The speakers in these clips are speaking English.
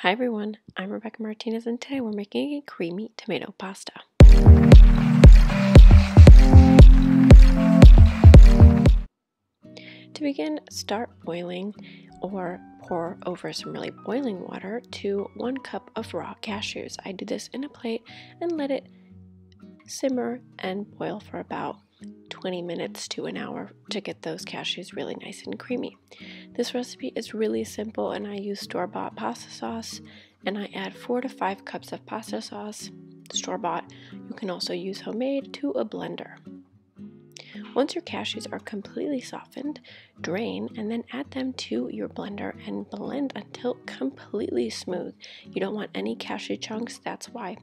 Hi everyone, I'm Rebeca Martínez and today we're making a creamy tomato pasta. To begin, start boiling or pour over some really boiling water to one cup of raw cashews. I do this in a plate and let it simmer and boil for about 20 minutes to an hour to get those cashews really nice and creamy. This recipe is really simple and I use store-bought pasta sauce and I add 4 to 5 cups of pasta sauce, store-bought. You can also use homemade to a blender. Once your cashews are completely softened, drain and then add them to your blender and blend until completely smooth. You don't want any cashew chunks, that's why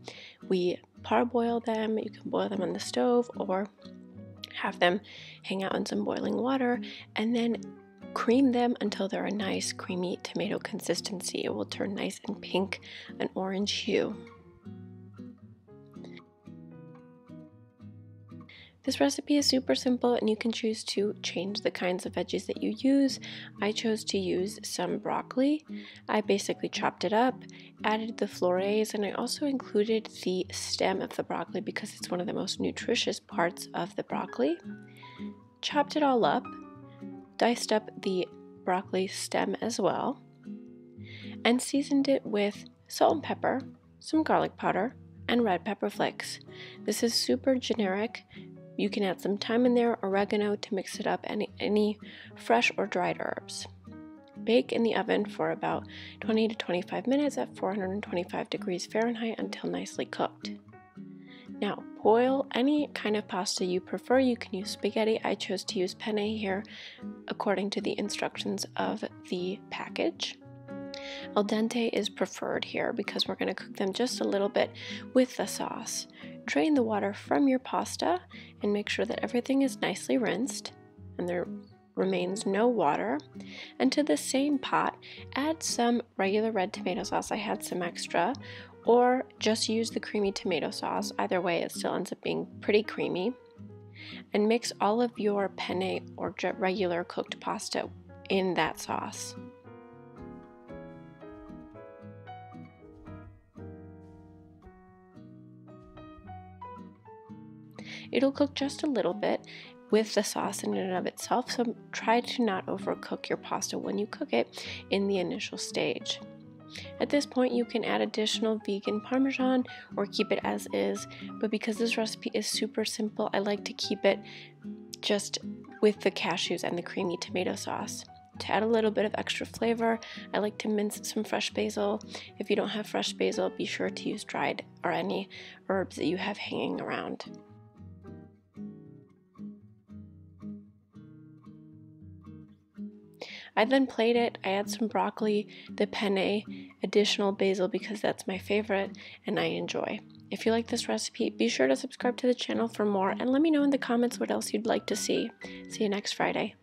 we parboil them. You can boil them on the stove or have them hang out in some boiling water, mm-hmm. and then cream them until they're a nice creamy tomato consistency. It will turn nice and pink, an orange hue. This recipe is super simple and you can choose to change the kinds of veggies that you use. I chose to use some broccoli. I basically chopped it up, added the florets, and I also included the stem of the broccoli because it's one of the most nutritious parts of the broccoli. Chopped it all up, diced up the broccoli stem as well, and seasoned it with salt and pepper, some garlic powder, and red pepper flakes. This is super generic you can add some thyme in there, oregano to mix it up, and any fresh or dried herbs. Bake in the oven for about 20 to 25 minutes at 425 degrees Fahrenheit until nicely cooked. Now, boil any kind of pasta you prefer. You can use spaghetti. I chose to use penne here according to the instructions of the package. Al dente is preferred here because we're going to cook them just a little bit with the sauce. Drain the water from your pasta and make sure that everything is nicely rinsed and there remains no water. And to the same pot, add some regular red tomato sauce. I had some extra, or just use the creamy tomato sauce. Either way, it still ends up being pretty creamy. And mix all of your penne or regular cooked pasta in that sauce. It'll cook just a little bit with the sauce in and of itself, so try to not overcook your pasta when you cook it in the initial stage. At this point, you can add additional vegan parmesan or keep it as is, but because this recipe is super simple, I like to keep it just with the cashews and the creamy tomato sauce. To add a little bit of extra flavor, I like to mince some fresh basil. If you don't have fresh basil, be sure to use dried or any herbs that you have hanging around. I then plated it. I add some broccoli, the penne, additional basil because that's my favorite and I enjoy. If you like this recipe, be sure to subscribe to the channel for more and let me know in the comments what else you'd like to see. See you next Friday.